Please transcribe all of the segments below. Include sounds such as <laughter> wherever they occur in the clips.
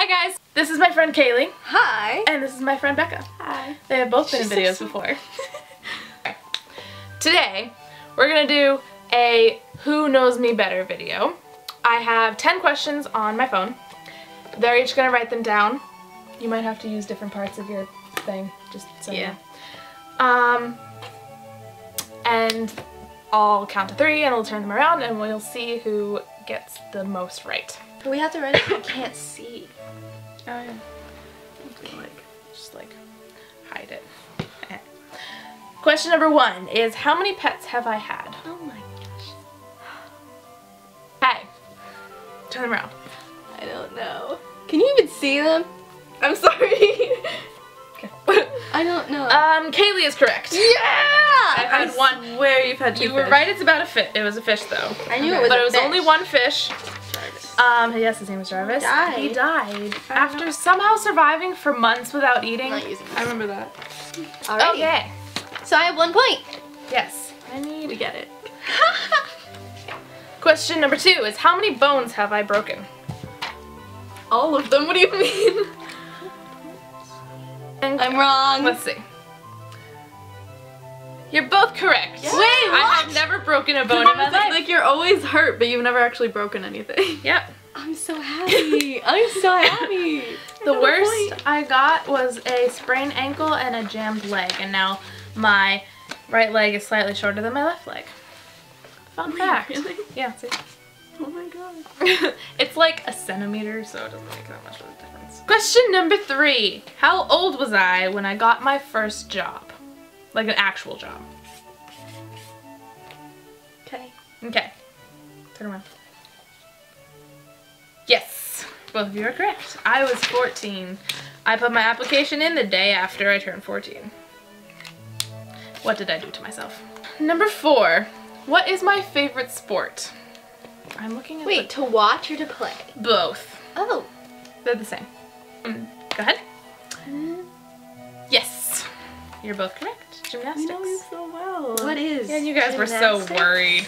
Hi guys, this is my friend Kaylee. Hi. And this is my friend Becca. Hi. They have both been in videos before. <laughs> Today, we're gonna do a Who Knows Me Better video. I have 10 questions on my phone. They're each gonna write them down. You might have to use different parts of your thing, just so Yeah. you know. Um, and I'll count to three and I'll turn them around and we'll see who gets the most right. We have to write it. I can't see. Oh yeah. Like, just like hide it. <laughs> Question number one is how many pets have I had? Oh my gosh. Hey, turn them around. I don't know. Can you even see them? I'm sorry. <laughs> I don't know. Um, Kaylee is correct. yeah! I had one. Where you've had two You were right. It's about a fish. It was a fish though. I knew it was but it was fish. only one fish. Um, yes, his name was Jarvis. Died. He died after somehow surviving for months without eating. I'm not using I remember that. Alright. Okay. So I have one point. Yes. I We need. get it. <laughs> Question number two is how many bones have I broken? All of them. What do you mean? I'm wrong. Let's see. You're both correct. Wait, I have never broken a bone in my life. like you're always hurt, but you've never actually broken anything. <laughs> Yep. I'm so happy. I'm so <laughs> happy. The Another worst point. I got was a sprained ankle and a jammed leg, and now my right leg is slightly shorter than my left leg. Fun fact. Really? Yeah, see? Oh my god. <laughs> it's like a centimeter, so it doesn't make that much of a difference. Question number three. How old was I when I got my first job? Like an actual job. Okay. Okay. Turn around. Yes. Both of you are correct. I was 14. I put my application in the day after I turned 14. What did I do to myself? Number four. What is my favorite sport? I'm looking at Wait, to watch or to play? both. Oh. They're the same. Mm, go ahead. Yes. You're both correct. You know Gymnastics. you so well. What is? Yeah, and you guys were so worried.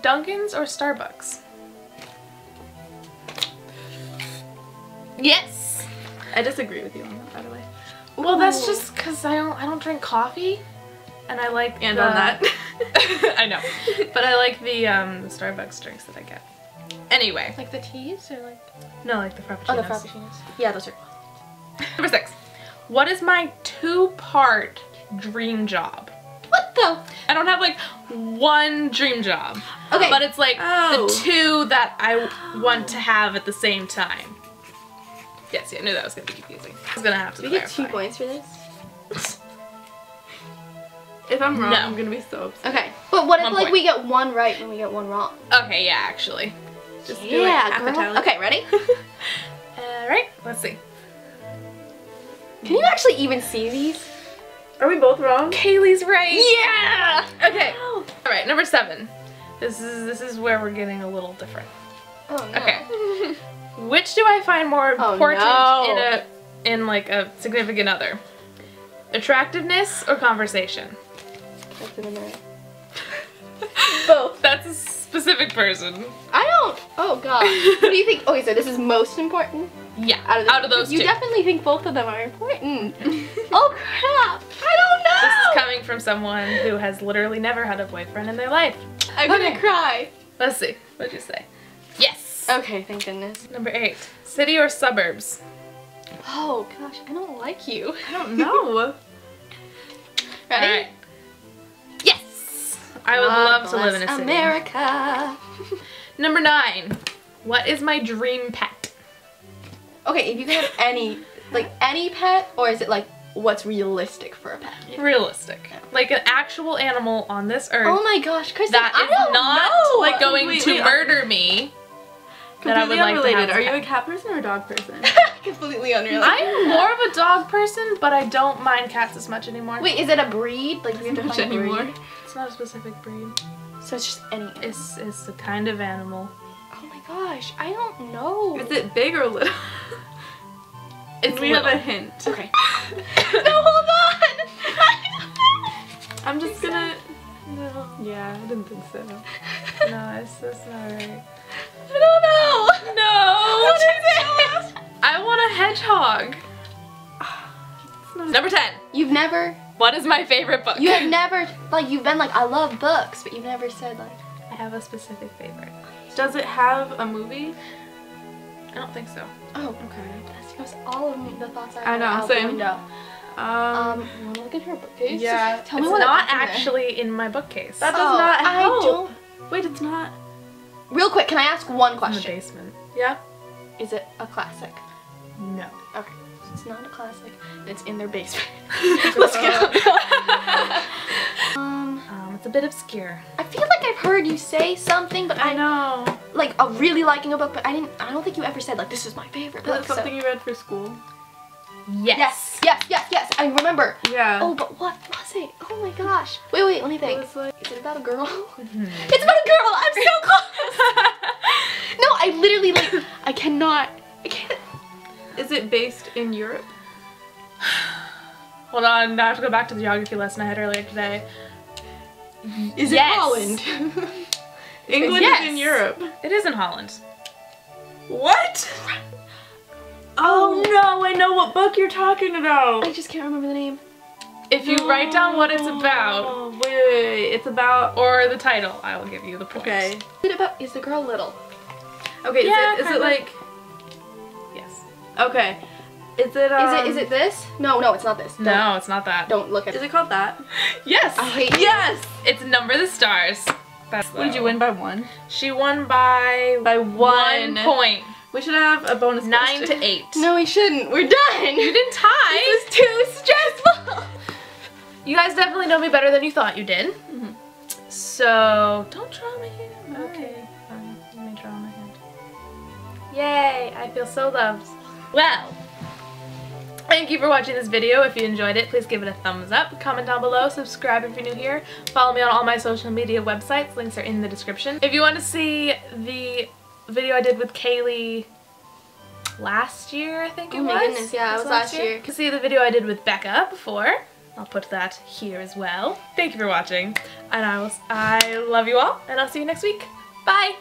Dunkin's or Starbucks? Yes. I disagree with you on that, by the way. Well, that's just because I don't I don't drink coffee, and I like And the- on that. <laughs> <laughs> I know, but I like the um the Starbucks drinks that I get. Anyway, Like the teas or like? no, like the frappuccinos. Oh, the frappuccinos. Yeah, those are. <laughs> Number six. What is my two-part dream job? What the? I don't have like one dream job. Okay. But it's like Oh. the two that I want to have at the same time. Yes, yeah, I knew that was gonna be confusing. I was gonna have to Do we get two points for this? if I'm wrong, No. I'm gonna be so upset. Okay. But what if One like point. we get one right and we get one wrong? Okay, yeah, actually. Just do it. yeah, half a girl. tally. Okay, ready? <laughs> Alright, let's see. Can you actually even see these? Are we both wrong? Kaylee's right. Yeah. Okay. Alright, number seven. This is this is where we're getting a little different. Oh no. Okay. <laughs> Which do I find more Oh, important no. in a in like a significant other? Attractiveness or conversation? That's in a minute. <laughs> Both. That's a specific person. I don't. Oh god. what do you think? Okay, so this is most important Yeah. out of, the, out of those You two. definitely think both of them are important. <laughs> oh crap! I don't know. This is coming from someone who has literally never had a boyfriend in their life. I'm gonna cry. Let's see. What'd you say? Yes. Okay, thank goodness. Number eight. City or suburbs? Oh gosh, I don't like you. I don't know. <laughs> Ready? Alright. Yes. I would God love to live in a city. America. <laughs> Number nine. What is my dream pet? Okay, if you could have any, like any pet, or is it like what's realistic for a pet? Realistic. Like an actual animal on this earth Oh my gosh, Christan, that I is don't not know. like going Wait, to wait, murder me. That I would Completely like to unrelated. have Are you a cat person or a dog person? <laughs> completely unrelated. I'm more of a dog person, but I don't mind cats as much anymore. Wait, is it a breed? Like we have to Much find a breed? It's not a specific breed. So it's just any. animal. It's it's a kind of animal. Oh my gosh, I don't know. Is it big or little? It's we little. have a hint. Okay. <laughs> <laughs> no, hold on. I'm just gonna. No. Yeah, I didn't think so. No, it's that's not right. Never, What is my favorite book? you have never, like, you've been like, I love books, but you've never said, like, I have a specific favorite. Does it have a movie? I don't think so. oh, Okay. that's because all of me, the thoughts I I know, out the same. window. Um, Um, you wanna look at her bookcase? Yeah. Tell me it's what not happened there. actually in my bookcase. that does Oh, not I help. don't. Wait, it's not. Real quick, can I ask one question? in the basement. Yeah. Is it a classic? No. Okay. It's not a classic. and It's in their basement. <laughs> Let's go. <laughs> um, Um, it's a bit obscure. I feel like I've heard you say something, but I I know. like a really liking a book, but I didn't. I don't think you ever said like this is my favorite Is book. it so- something you read for school? Yes. Yes, yes, yes, yes. I remember. Yeah. Oh, but what was it? Oh my gosh. Wait, wait. Let me think. was like. Is it about a girl? <laughs> It's about a girl. I'm so close. no, I literally like. I cannot. I can't. Is it based in Europe? <sighs> Hold on, now I have to go back to the geography lesson I had earlier today. Is Yes. it Holland? <laughs> England Yes. is in Europe. It is in Holland. What? Oh no, I know what book you're talking about. I just can't remember the name. If you write down what it's about Oh, wait, wait, wait. It's about. or the title, I will give you the point. Okay. Is it about? Is the girl little? Okay. Yeah, is it, is it kinda. like? Yes. Okay. Is it? Um, Is it? Is it this? No, no, it's not this. Don't- No, it's not that. Don't look at Is it. it called that? Yes. I hate you. Yes. It's Number the Stars. That's What did you win by one? She won by By one one. point. We should have a bonus. Nine question. to eight. No, we shouldn't. We're done. You didn't <laughs> tie. This is too stressful. You guys definitely know me better than you thought you did. Mhm. So don't draw my hand. Okay, fine. Let me draw my hand. Yay! I feel so loved. Well, thank you for watching this video. If you enjoyed it, please give it a thumbs up. Comment down below. Subscribe if you're new here. Follow me on all my social media websites. Links are in the description. If you want to see the video I did with Kaylee last year, I think it Oh was. my goodness, yeah, it was last year. You can see the video I did with Becca before. I'll put that here as well. Thank you for watching, and I will. I love you all, and I'll see you next week. Bye.